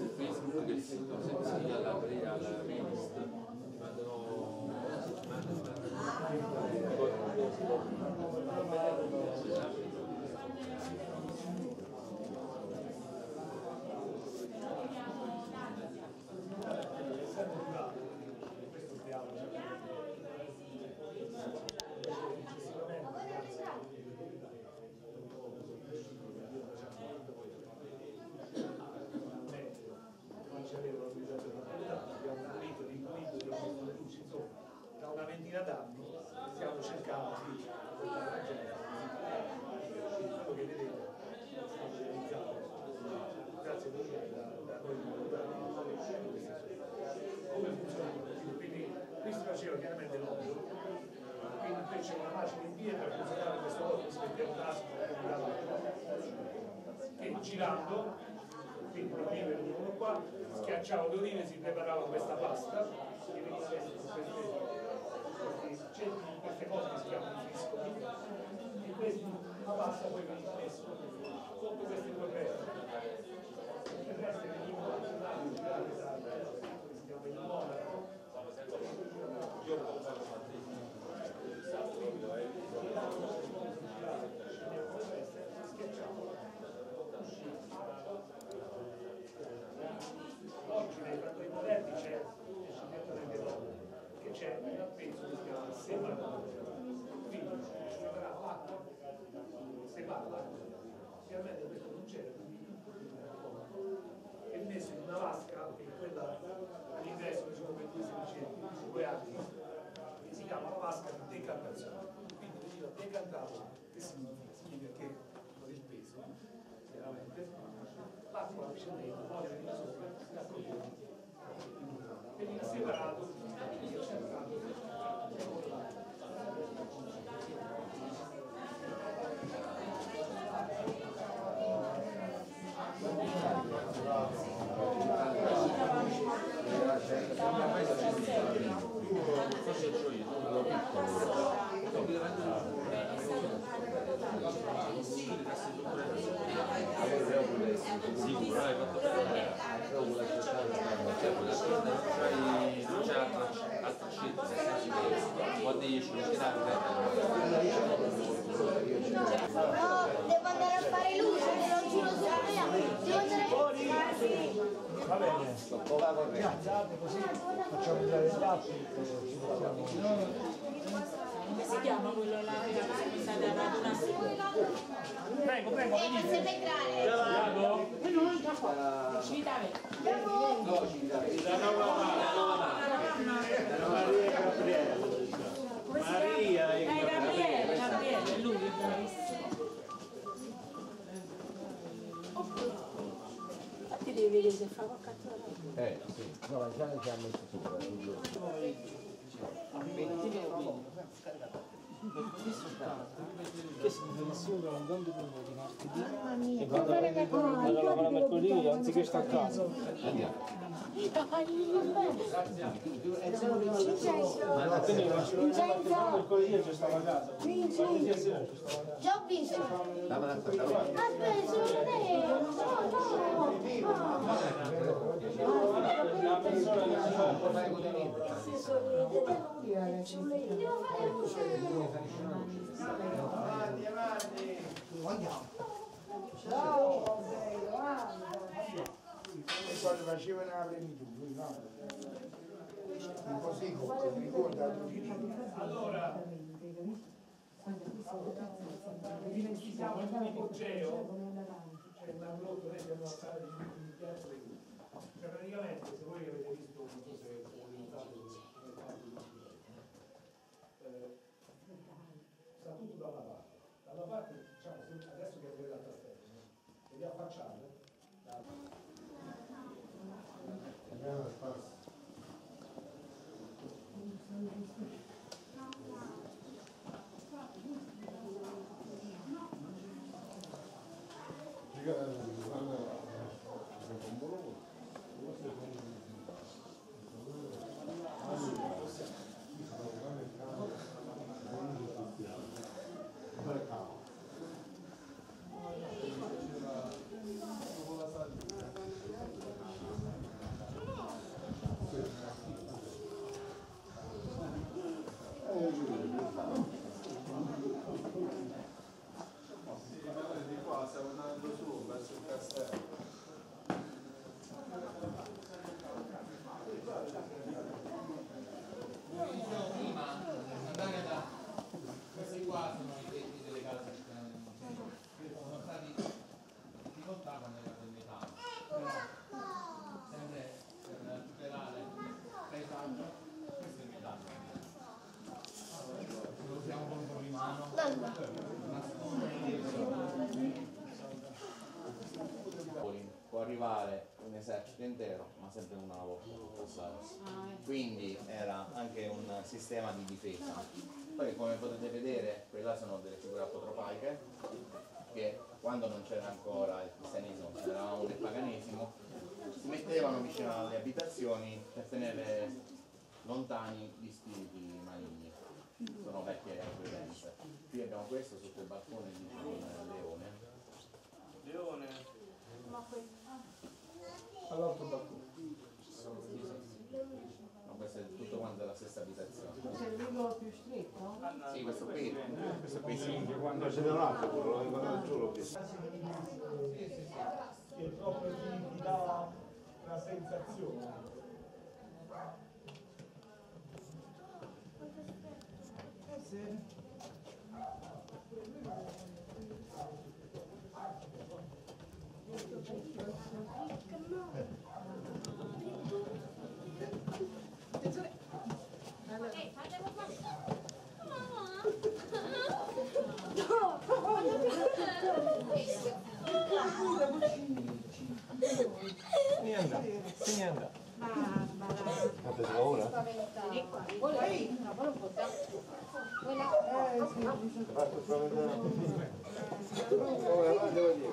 su Facebook e il sito si alla, alla rivista 2000 d'anni stiamo cercando di come funziona quindi qui si faceva chiaramente l'obbligo quindi qui c'è una macchina in via per funzionare questo obbligo si mette un tasto e girando quindi prendeva il numero qua schiacciavo le linee si preparava questa pasta che veniva queste questi, queste cose che si chiamano friscoli e questa la pasta poi messa sotto queste due pezzi il resto venivano girati, girati da si chiama il monaco Oggi nei fattori moderni c'è che c'è un appeso che si chiama separato, quindi separa l'acqua, separa l'acqua, chiaramente questo non c'era, quindi è messo in una vasca, che è quella all'ingresso che ci sono quei due semicenti, due archi, che si chiama la vasca di decantazione. Quindi veniva decantato, che significa? Significa che con il peso, chiaramente, l'acqua scendendo, poi veniva sopra, si raccoglieva, veniva separato, veniva separato. forse c'ho io, non lo Sicuro, hai fatto bene. Cioè, quella scelta non c'hai, non c'è altra, altra scelta, nel senso che quando esci non ti dà No, devo andare a fare luce, non giro su Devo andare Va bene, piazzate così, facciamo vedere i dati e ci mettiamo. Come si chiama quello là che mi sta dando una Prego, prego, Eh, ma venite. sempre grave. Civitale. Maria Gabriele. Maria e Eh, Gabriele, Gabriele, lui è bravissimo. Ti devi vedere se fa qualche Eh, sì. No, già ci ha messo sopra. E vado a mercoledì anziché sta a casa. Mercoledì già ho visto. Aspetta, sono vedere. Che si fa Devo fare luce. quando facevano la no? Un po' sì, mi ricorda Allora, siamo in un ipogeo, c'è un blocco, noi siamo una sala di piazza di qui. Cioè praticamente, se voi avete visto, 보세요. Arrivare un esercito intero, ma sempre una alla volta passare. Quindi era anche un sistema di difesa. Poi come potete vedere, quelle là sono delle figure apotropaiche che quando non c'era ancora il cristianesimo, c'era il paganesimo, si mettevano vicino alle abitazioni per tenere lontani gli spiriti maligni. Sono vecchie credenze. Qui abbiamo questo sotto il balcone di un leone. All'altro balcone. No, questo è tutto quanto la stessa abitazione. C'è il vivo più stretto? Sì, questo qui, questo qui sì. Quando ce n'è un altro, quello l'ho incontrato giù l'ho visto. che proprio ti, ti dà una sensazione. Se ne andà. Avete paura? Guarda, devo dire.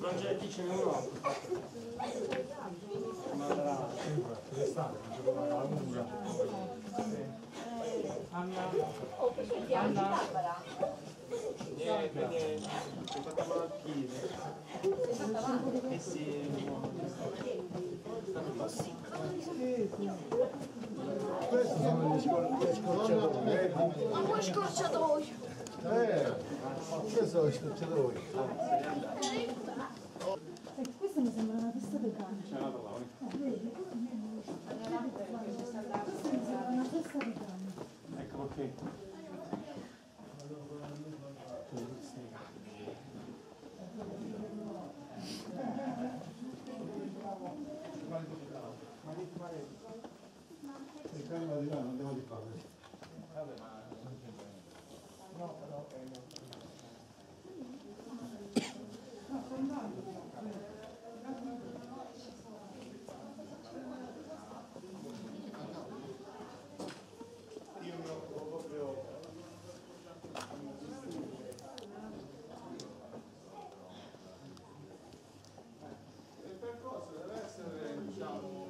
Non c'è dice uno. L'estate, non giocava alla lunga. Anna. Anna. Niente, niente. Si è fatta malattia. Eh sì. Questi sono gli scor- gli scorciatori. eh. Ma poi scorciatoio. Eh, questi sono gli scorciatori. Questa mi sembra una testa di cane. Vedi? Questa mi sembra una testa di cane. Eccolo qui. Va di là, non andiamo di qua. vedi? Io mi occupo proprio Il percorso deve essere, diciamo,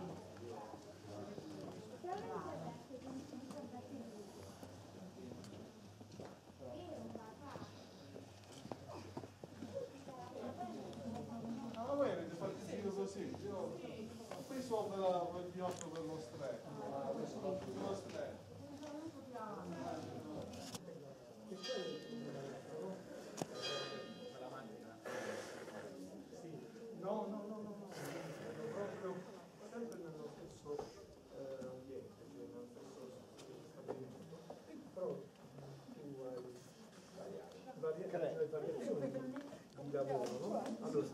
ma voi avete partito così, io qui sopra quel biotto per lo stretto, per lo stretto. No, no, no, no, no, sono proprio sempre nello stesso eh, ambiente, cioè nello stesso stabilimento. Però tu hai varia- le variazioni di lavoro, Allora,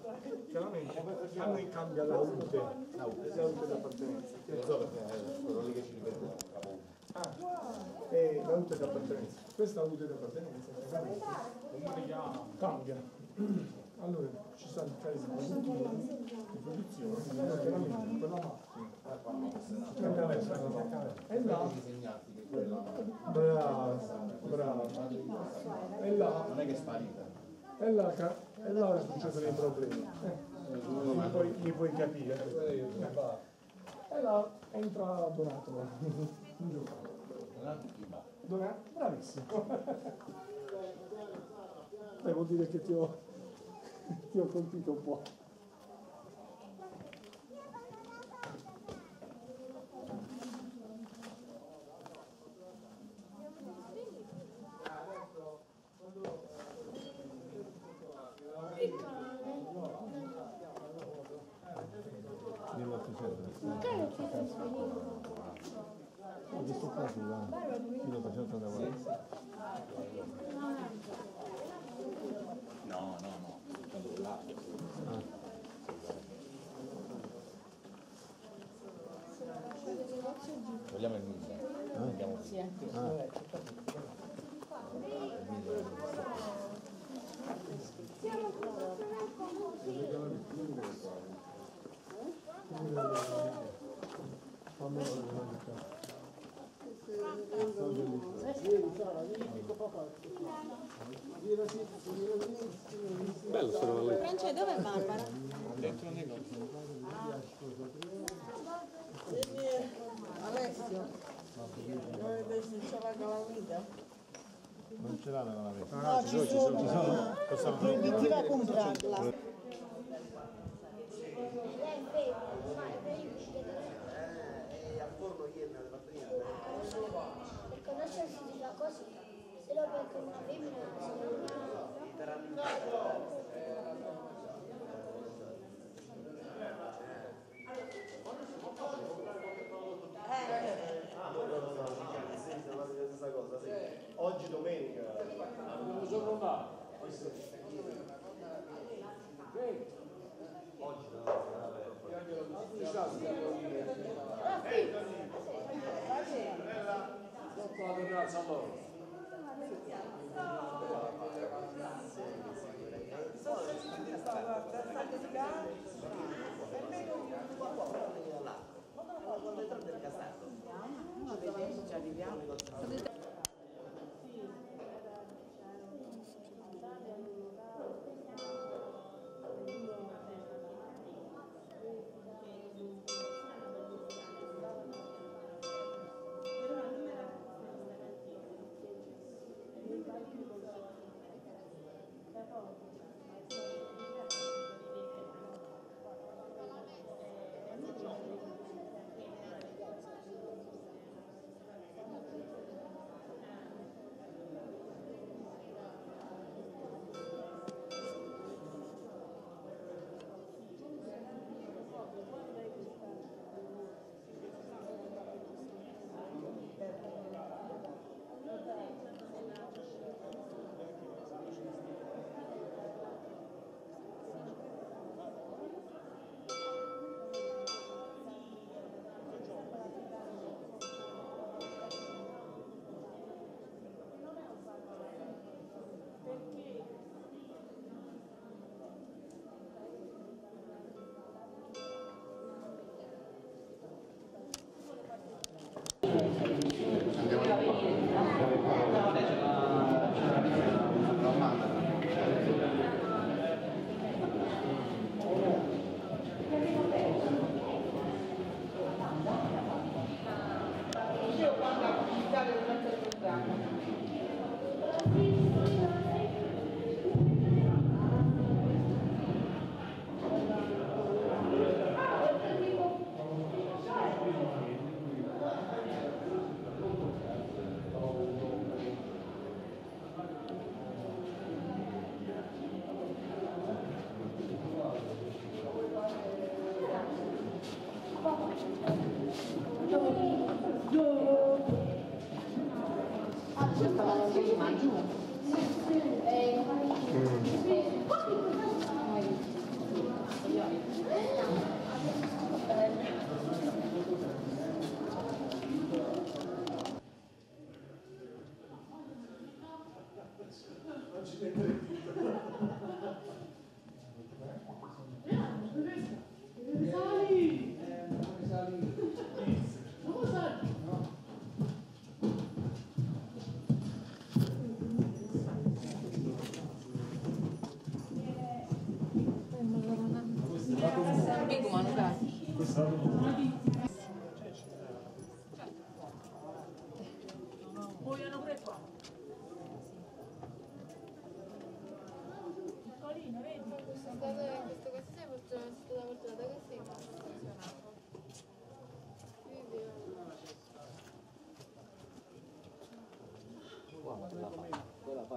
chiaramente a noi cambia la UTE, la UTE d'appartenenza. Non so perché è quello lì che ci ripete capo. Ah, è la UTE d'appartenenza. Questa UTE d'appartenenza chiaramente cambia. Allora, ci sono i casi produttivi di produzione, chiaramente quella macchina e là, brava, brava, e là, non è che è sparita. e là, e là succedono i problemi. Eh, mi, puoi, mi puoi capire. E là entra Donato. Donato, bravissimo. Devo dire che ti ho, ti ho colpito un po'. Ma che sto caso là? Io lo faccio da voi. No, no, no, soltanto là. Vogliamo il video? Andiamo qui. Bello sta roba lì. Francia, dov'è Barbara? Dentro un negozio. Alessio, dove c'è la calamita? Non ce con la vita. No, ci sono. Quindi chi va a comprarla? Lei è vero, ma è per il Per conoscersi si fa così, se lo becca una femmina Oggi domenica. Vogliono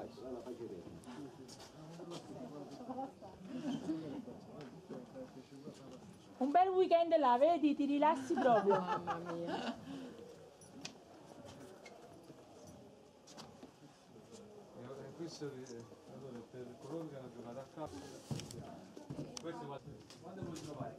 La. Un bel weekend là, vedi? Ti rilassi proprio. Mamma mia. Questo è allora, per coloro che hanno giocato a calcio. Questo va- quando vuoi trovare?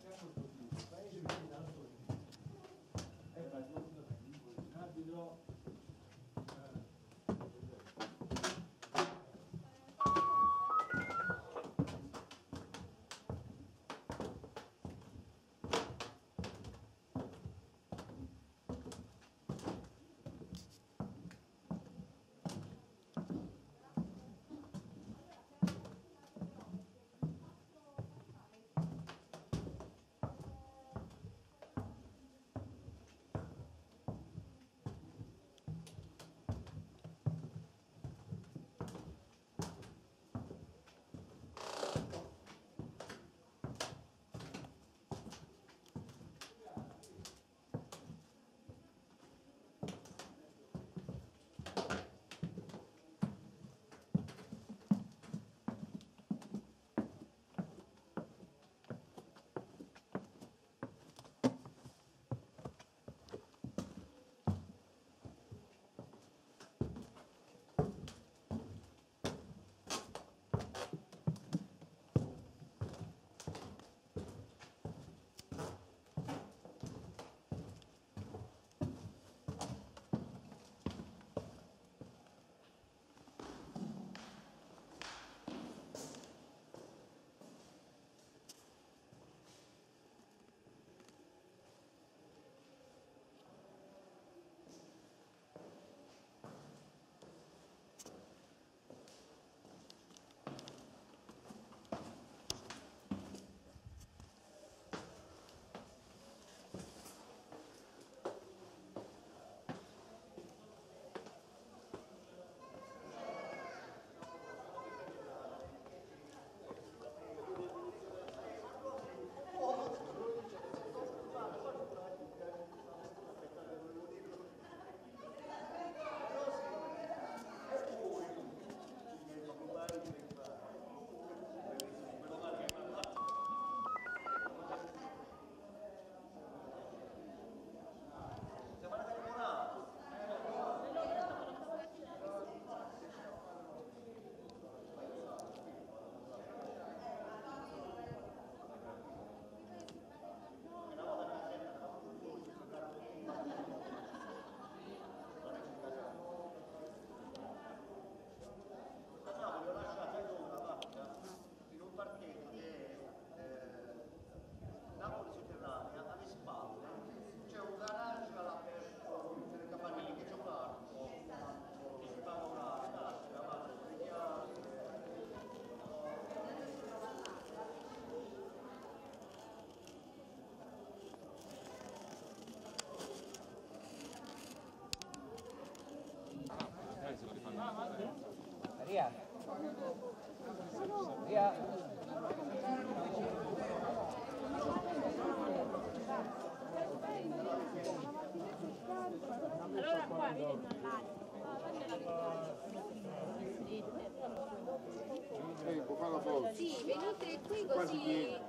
Sì, venite qui così eh,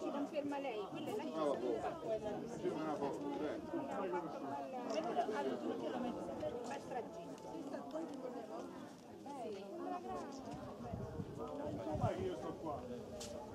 ci conferma lei, quella è la foto. Facciamo una foto, dai. Ma io sto qua.